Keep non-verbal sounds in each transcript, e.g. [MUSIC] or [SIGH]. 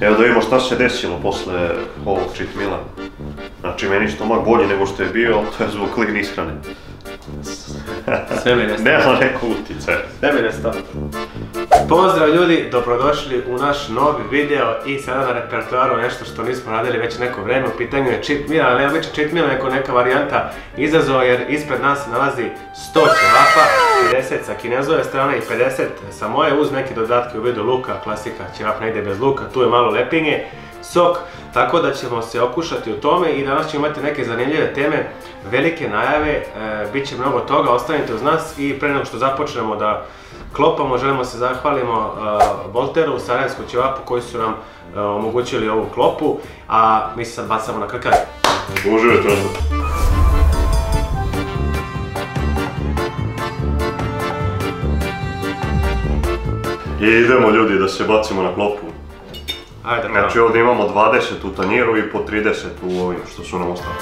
Evo da vidimo šta se desilo posle ovog cheat mila. Znači meni stomak bolji nego što je bio, to je zbog clean ishrane. Sve mi nestalo. Nema neko utjecaj. Sve mi nestalo. Pozdrav ljudi, dobrodošli u naš novi video i sada na repertoaru nešto što nismo radili već neko vrijeme. U pitanju je cheat meal, ali ne običan cheat meal, neko neka varijanta izazova jer ispred nas se nalazi 100 ćevapa, 50 sa kinezove strane i 50 sa moje uz neke dodatke u vidu luka, klasika, ćevap ne ide bez luka, tu je malo lepinje, sok, tako da ćemo se okušati u tome i danas ćemo imati neke zanimljive teme, velike najave, e, bit će mnogo toga, ostanite uz nas i pre nego što započnemo da klopamo, želimo se zahvalimo uh, Volteru, Sarajevsku ćevapu koji su nam uh, omogućili ovu klopu, a mi se sad bacamo na krkanje. Uživajte I idemo ljudi da se bacimo na klopu. Ajde, Znači ovdje imamo 20 u tanjiru i po 30 u ovim što su nam ostali.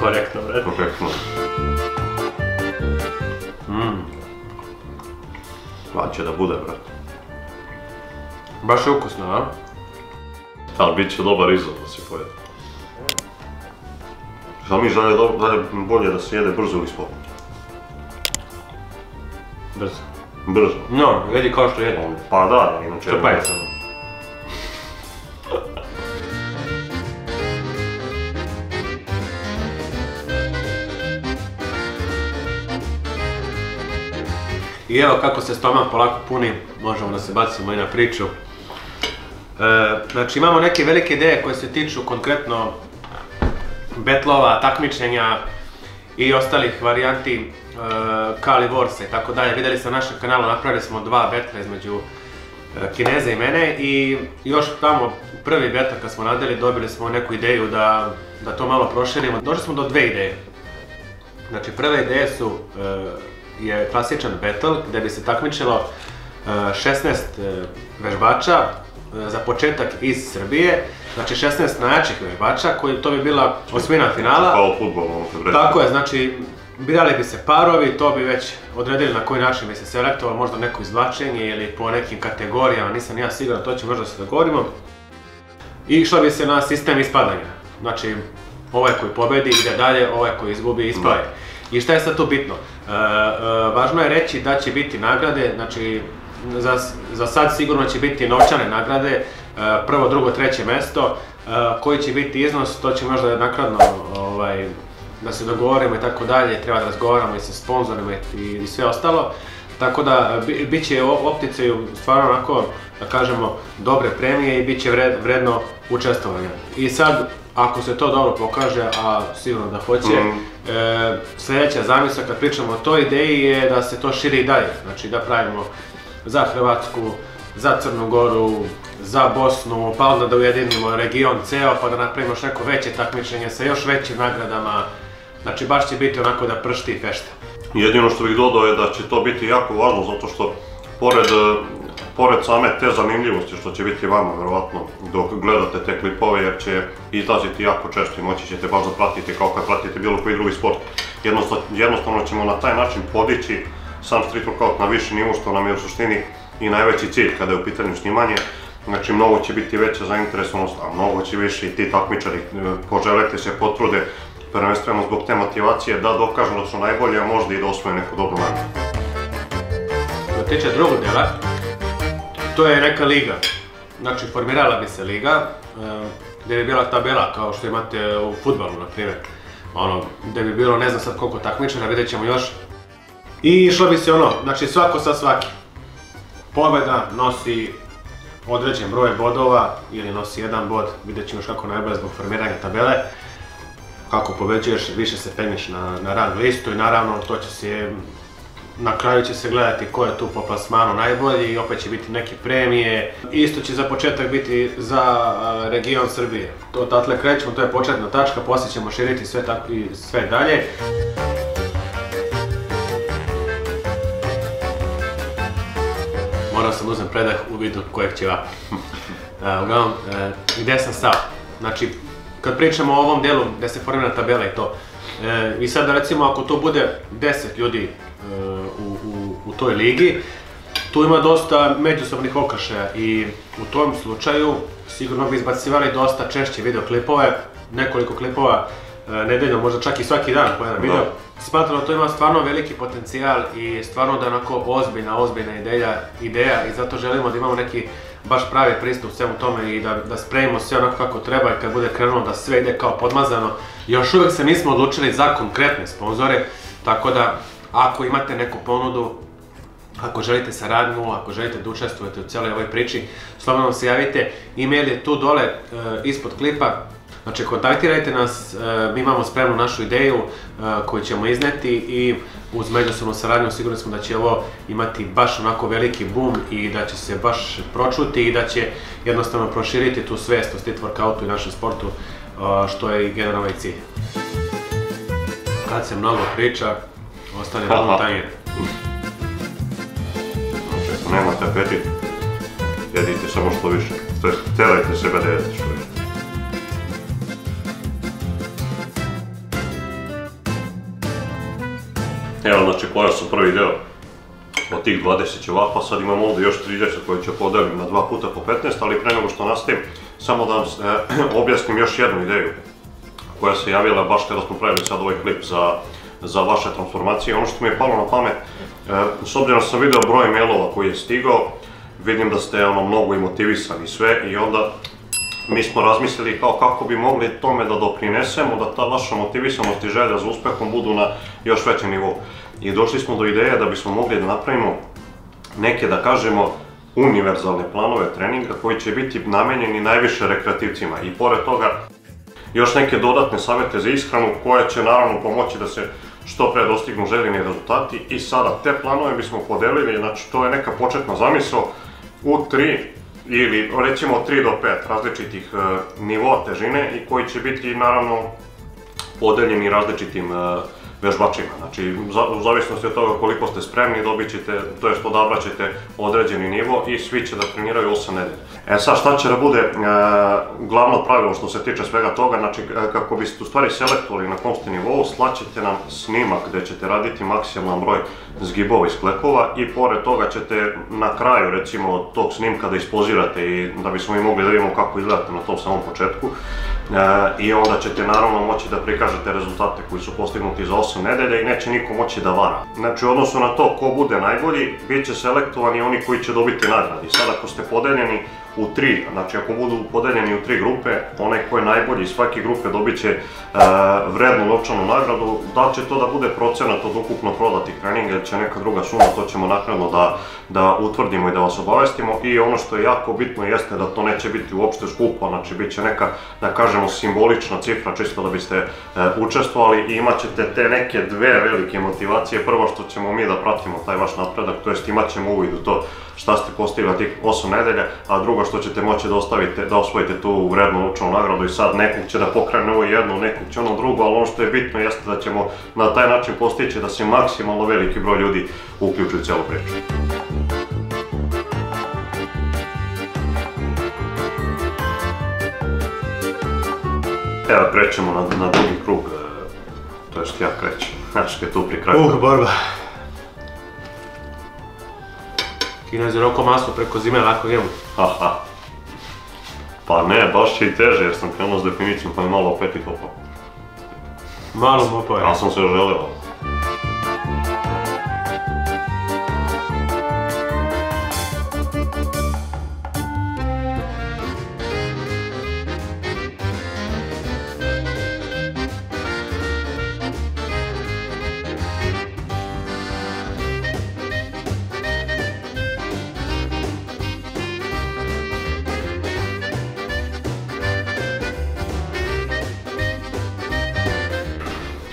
korektno, brate. Perfektno. Mm, Hvala će da bude, brate. baš je ukusno, a? Ali bit će dobar izaz da se pojede. Samo mi do- dalje bolje da se jede brzo ili sporo. Brzo. Brzo. No, jedi kao što jedi. Pa da, inače... Trpaj samo. I evo kako se stomak polako puni, možemo da se bacimo i na priču. E, znači imamo neke velike ideje koje se tiču konkretno betlova, takmičenja i ostalih varijanti Kali Warsa i tako dalje. Vidjeli ste na našem kanalu, napravili smo dva betla između e, Kineze i mene i još tamo prvi betal kad smo radili dobili smo neku ideju da, da to malo proširimo. Došli smo do dve ideje. Znači prve ideje su, e, je klasičan battle gdje bi se takmičilo e, 16 e, vežbača za početak iz Srbije, znači 16 najjačih vežbača koji to bi bila osmina finala. Kao futbol, ono. Tako je, znači birali bi se parovi, to bi već odredili na koji način bi se selektovalo, možda neko izvlačenje ili po nekim kategorijama, nisam ja siguran, to ćemo možda se dogovorimo. I išlo bi se na sistem ispadanja. Znači, ovaj koji pobedi ide dalje, ovaj koji izgubi ispaje. I šta je sad tu bitno? E, e, važno je reći da će biti nagrade, znači za, za sad sigurno će biti novčane nagrade, e, prvo, drugo, treće mesto, e, koji će biti iznos, to će možda nakladno ovaj, da se dogovorimo i tako dalje, treba da razgovaramo i sa sponzorima i, i sve ostalo. Tako da bi, bit će u opticaju stvarno onako, da kažemo, dobre premije i bit će vred, vredno učestvovanja. I sad, ako se to dobro pokaže, a sigurno da hoće, Mhm. e, sljedeća zamisla kad pričamo o toj ideji je da se to širi i dalje. Znači da pravimo za Hrvatsku, za Crnu Goru, za Bosnu, pa onda da ujedinimo region ceo, pa da napravimo još neko veće takmičenje sa još većim nagradama. Znači baš će biti onako da pršti i fešta. Jedino što bih dodao je da će to biti jako važno zato što pored, e, pored same te zanimljivosti što će biti vama vjerovatno dok gledate te klipove jer će izlaziti jako često i moći ćete baš da pratite kao kad pratite bilo koji drugi sport. Jednostavno, ćemo na taj način podići sam street workout na viši nivo što nam je u suštini i najveći cilj kada je u pitanju snimanje. Znači mnogo će biti veća zainteresovanost, a mnogo će više i ti takmičari e, poželeti se potrude prvenstveno zbog te motivacije da dokažu da su najbolji, a možda i da osvoje neku dobru nagradu. Što tiče drugog dela, to je neka liga. Znači, formirala bi se liga, e, gdje bi bila tabela kao što imate u futbalu, na primjer. Ono, gdje bi bilo ne znam sad koliko takmičara, vidjet ćemo još. I išlo bi se ono, znači svako sa svaki. Pobjeda nosi određen broj bodova ili nosi jedan bod, vidjet ćemo još kako najbolje zbog formiranja tabele. Kako pobeđuješ, više se penješ na, na rang listu i naravno to će se na kraju će se gledati ko je tu po plasmanu najbolji i opet će biti neke premije. Isto će za početak biti za region Srbije. To odatle krećemo, to je početna tačka, poslije ćemo širiti sve tako i sve dalje. Morao sam uzem predah u vidu kojeg će. [LAUGHS] Uglavnom, e, gdje sam stao? Znači, kad pričamo o ovom dijelu gdje se formira tabela i to, e, i sad recimo ako to bude 10 ljudi e, u, u, u toj ligi, tu ima dosta međusobnih okršaja i u tom slučaju sigurno bi izbacivali dosta češće videoklipove, nekoliko klipova e, nedeljno, možda čak i svaki dan po jedan video. Smatram da to ima stvarno veliki potencijal i stvarno da je onako ozbiljna, ozbiljna ideja, ideja i zato želimo da imamo neki baš pravi pristup svemu tome i da, da spremimo sve onako kako treba i kad bude krenulo da sve ide kao podmazano. Još uvijek se nismo odlučili za konkretne sponzore, tako da ako imate neku ponudu, ako želite saradnju, ako želite da učestvujete u cijeloj ovoj priči, slobodno se javite. E-mail je tu dole e, ispod klipa. Znači, kontaktirajte nas, e, mi imamo spremnu našu ideju e, koju ćemo izneti i uz međusobnu saradnju sigurni smo da će ovo imati baš onako veliki boom i da će se baš pročuti i da će jednostavno proširiti tu svijest o street workoutu i našem sportu, što je i generalno ovaj cilj. Kad se mnogo priča, ostane puno tajne. Znači, ako nemate apetit, jedite samo što više. To jest, telajte sebe da jedete što više. Evo, znači, pojao sam prvi deo od tih 20 ćevapa, sad imam ovdje još 30 koje ću podelim na dva puta po 15, ali pre nego što nastavim, samo da vam e, [CLEARS THROAT] objasnim još jednu ideju koja se javila baš kada smo pravili sad ovaj klip za, vaše transformacije. Ono što mi je palo na pamet, e, s obzirom sam vidio broj mailova koji je stigao, vidim da ste ono mnogo i sve i onda mi smo razmislili kao kako bi mogli tome da doprinesemo, da ta vaša motivisanost i želja za uspehom budu na još većem nivou. I došli smo do ideje da bismo mogli da napravimo neke, da kažemo, univerzalne planove treninga koji će biti namenjeni najviše rekreativcima i pored toga još neke dodatne savjete za ishranu koje će naravno pomoći da se što pre dostignu željeni rezultati i sada te planove bismo podelili, znači to je neka početna zamisao u tri ili recimo od 3 do 5 različitih e, nivoa težine i koji će biti naravno podeljeni različitim e, vežbačima. Znači, u zavisnosti od toga koliko ste spremni, dobit ćete, to jest odabrat ćete određeni nivo i svi će da treniraju 8 nedelja. E sad, šta će da bude e, glavno pravilo što se tiče svega toga, znači kako biste u stvari selektovali na kom ste nivou, slaćete nam snimak gdje ćete raditi maksimalan broj zgibova i sklekova i pored toga ćete na kraju recimo tog snimka da ispozirate i da bismo mi mogli da vidimo kako izgledate na tom samom početku i onda ćete naravno moći da prikažete rezultate koji su postignuti za 8 nedelja i neće niko moći da vara. Znači u odnosu na to ko bude najbolji, bit će selektovani oni koji će dobiti nagradi. Sad ako ste podeljeni u tri, znači ako budu podeljeni u tri grupe, onaj ko je najbolji iz svake grupe dobit će e, vrednu novčanu nagradu, da će to da bude procenat od ukupno prodatih treninga ili će neka druga suma, to ćemo naknadno da, da utvrdimo i da vas obavestimo. I ono što je jako bitno jeste da to neće biti uopšte skupo, znači bit će neka, da kažemo, simbolična cifra čisto da biste e, učestvovali i imat ćete te neke dve velike motivacije, prvo što ćemo mi da pratimo taj vaš napredak, to jest imat ćemo uvid u to šta ste postigli tih 8 nedelja, a drugo što ćete moći da ostavite, da osvojite tu vrednu novčanu nagradu i sad nekog će da pokrene ovo jedno, nekog će ono drugo, ali ono što je bitno jeste da ćemo na taj način postići da se maksimalno veliki broj ljudi uključi u cijelu priču. Evo krećemo na, drugi krug, e, to jest ja krećem, znači tu pri kraju. Uh, borba. Kinez je roko masu preko zime lako njemu. Haha. Pa ne, baš će i teže jer sam krenuo s definicijom pa mi malo opet i topao. Malo mu je. Ja sam se želeo.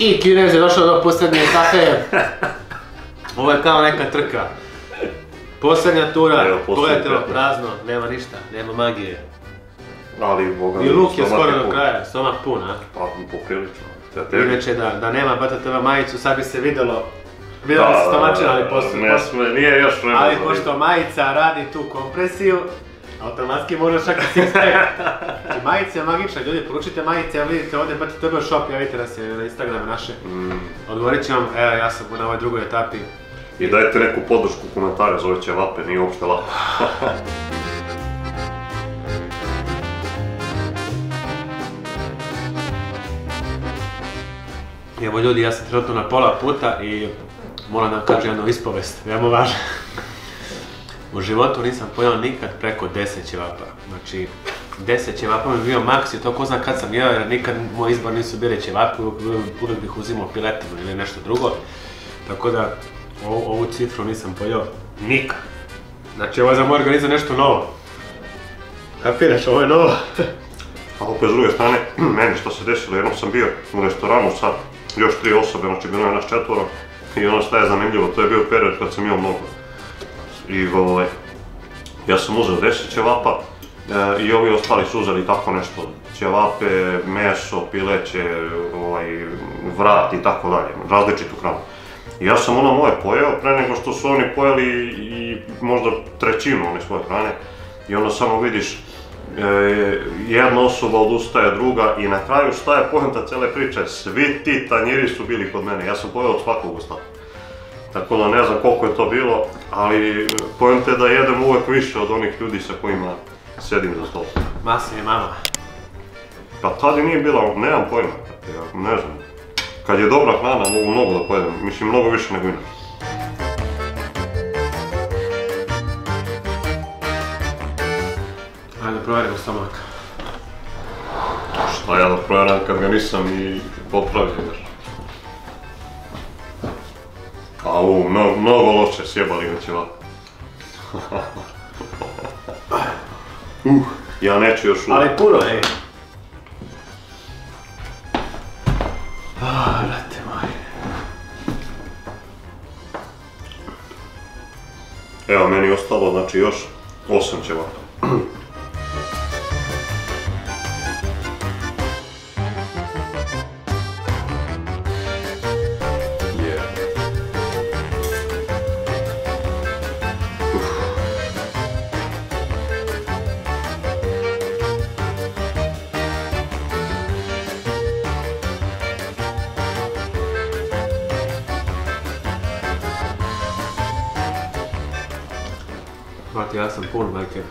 I Kinez je došao do posljednje etape. [LAUGHS] Ovo je kao neka trka. Posljednja tura, pogledajte prazno, nema ništa, nema magije. Ali, boga I luk je skoro do kraja, stomak pun, a? Pa, poprilično. Inače da, da nema BTTV majicu, sad bi se vidjelo Vidjeli se stomačina, ali posto... Ne nije još vremena Ali pošto majica radi tu kompresiju, automatski možeš čak i Znači majica je magična, ljudi poručite majice, evo vidite ovdje BTTB shop, javite nas je na Instagram naše. Mm. Odgovorit ću vam, evo ja sam na ovoj drugoj etapi. I dajte neku podršku u komentare za ove ćevape, nije uopšte lako. Evo ljudi, ja sam trenutno na pola puta i moram da vam kažem jednu ispovest, veoma važna. U životu nisam pojao nikad preko 10 ćevapa. Znači, 10 ćevapa mi je bio maks i to ko zna kad sam jeo jer nikad moj izbor nisu bili ćevapi, uvijek, bih uzimao piletinu ili nešto drugo. Tako da, ovu, cifru nisam pojao nikad. Znači, ovo je za moj organizam nešto novo. Kapiraš, ovo je novo. [LAUGHS] A opet s druge strane, [CLEARS THROAT] meni što se desilo, jednom sam bio u restoranu sa još tri osobe, znači bilo je nas četvoro. I ono što je zanimljivo, to je bio period kad sam imao mnogo. I ovaj, ja sam uzeo 10 ćevapa e, i ovi ostali su uzeli tako nešto. Ćevape, meso, pileće, ovaj, vrat i tako dalje, različitu hranu. Ja sam ono moje pojeo pre nego što su oni pojeli i možda trećinu one svoje hrane. I onda samo vidiš, e, jedna osoba odustaje, druga i na kraju šta je poenta cele priče? Svi ti tanjiri su bili kod mene, ja sam pojeo od svakog ostatka. Tako da ne znam koliko je to bilo, ali poenta je da jedem uvek više od onih ljudi sa kojima sedim za stol. Masa je mama. Pa tada nije bila, nemam pojma, ja ne znam. Kad je dobra hrana mogu mnogo da pojedem, mislim mnogo više nego inače. Ajde, provjerimo stomak. Šta ja da provjeram kad ga nisam i popravio, Au, mnogo, mnogo loše, sjebali ga će uh, ja neću još uvijek. Ali puno, ej. Ah, brate moj. Evo, meni ostalo, znači još 8 ćevapa. Brate, ja sam pun, majke.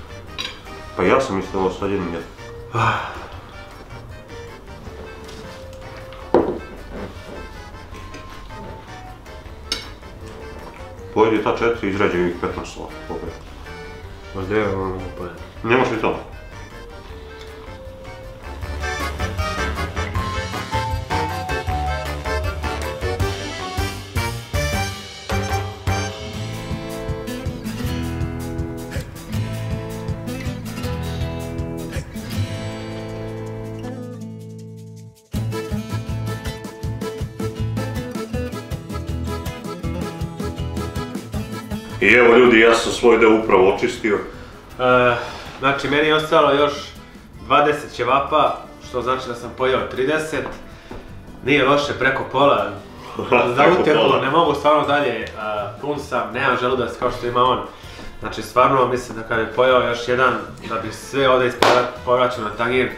Pa ja sam mislio ovo sad jednom jednom. Pojedi ta četiri, izrađaj ih 15 slova. Opet. Ma gdje je ono pojedem? Nemaš li to? I evo ljudi, ja sam svoj deo upravo očistio. E, znači, meni je ostalo još 20 ćevapa, što znači da sam pojeo 30. Nije loše, preko pola. [LAUGHS] Za Preko utjehu pola. ne mogu stvarno dalje, e, pun sam, nemam želudac kao što ima on. Znači, stvarno mislim da kad bi pojeo još jedan, da bi sve ovdje povraćao na tanjir,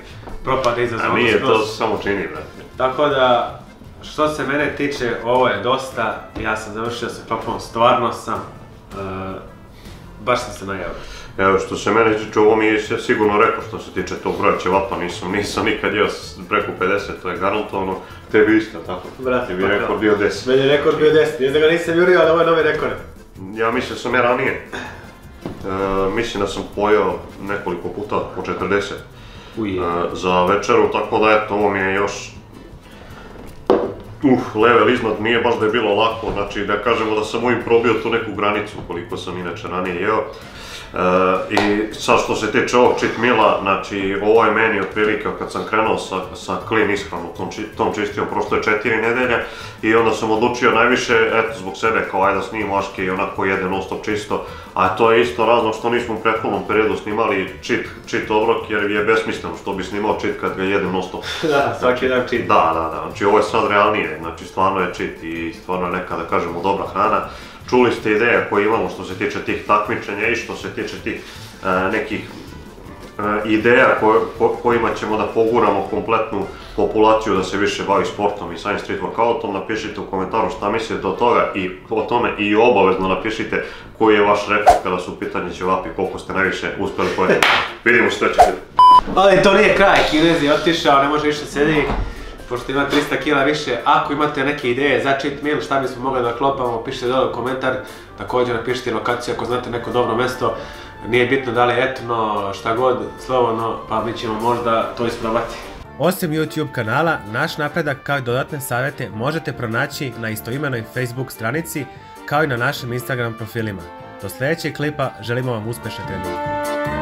propade izazov. A nije, to samo čini, brate. Tako da, što se mene tiče, ovo je dosta. Ja sam završio sa klopom, stvarno sam. E, baš sam se najavio. Evo, što se mene tiče, ovo mi je sigurno rekao što se tiče tog broja ćevapa, nisam, nisam nikad jeo preko 50, to je garantovano. Tebi isto, tako? Brate, Tebi pa je da. rekord bio 10. Meni je rekord bio 10, nije da ga nisam jurio, ali ovo je novi rekord. Ja mislim da sam ja ranije. E, mislim da sam pojeo nekoliko puta po 40 Uje. e, za večeru, tako da eto, ovo mi je još Uh, level iznad nije baš da je bilo lako, znači da kažemo da sam ovim probio tu neku granicu koliko sam inače ranije jeo. E, I sad što se tiče ovog cheat meala, znači ovo je meni otprilike kad sam krenuo sa, sa clean ishranom, tom, či- tom čistijom, prošlo je četiri nedelje i onda sam odlučio najviše, eto zbog sebe kao ajde da snimam Aške i onako jede non stop čisto, a to je isto razlog što nismo u prethodnom periodu snimali cheat, cheat obrok jer je besmisleno što bi snimao cheat kad ga jedem non stop. [LAUGHS] Da, svaki dan cheat. Da, da, da, znači ovo je sad realnije, znači stvarno je cheat i stvarno je neka, da kažemo, dobra hrana. Čuli ste ideje koje imamo što se tiče tih takmičenja i što se tiče tih e, nekih ideja kojima ćemo da poguramo kompletnu populaciju da se više bavi sportom i samim street workoutom, napišite u komentaru šta mislite o toga i o tome i obavezno napišite koji je vaš rekord kada su u pitanju ćevapi, koliko ste najviše uspjeli pojeti. Vidimo se sljedeći Ali to nije kraj, Kinez je otišao, ne može više sedi, pošto ima 300 kila više. Ako imate neke ideje za cheat meal, šta bismo mogli da klopamo, pišite dole u komentar. Također napišite lokaciju ako znate neko dobro mjesto. Nije bitno da li etno, šta god, slobodno, pa mi ćemo možda to isprobati. Osim YouTube kanala, naš napredak kao i dodatne savjete možete pronaći na istoimenoj Facebook stranici kao i na našim Instagram profilima. Do sljedećeg klipa želimo vam uspješne treninge.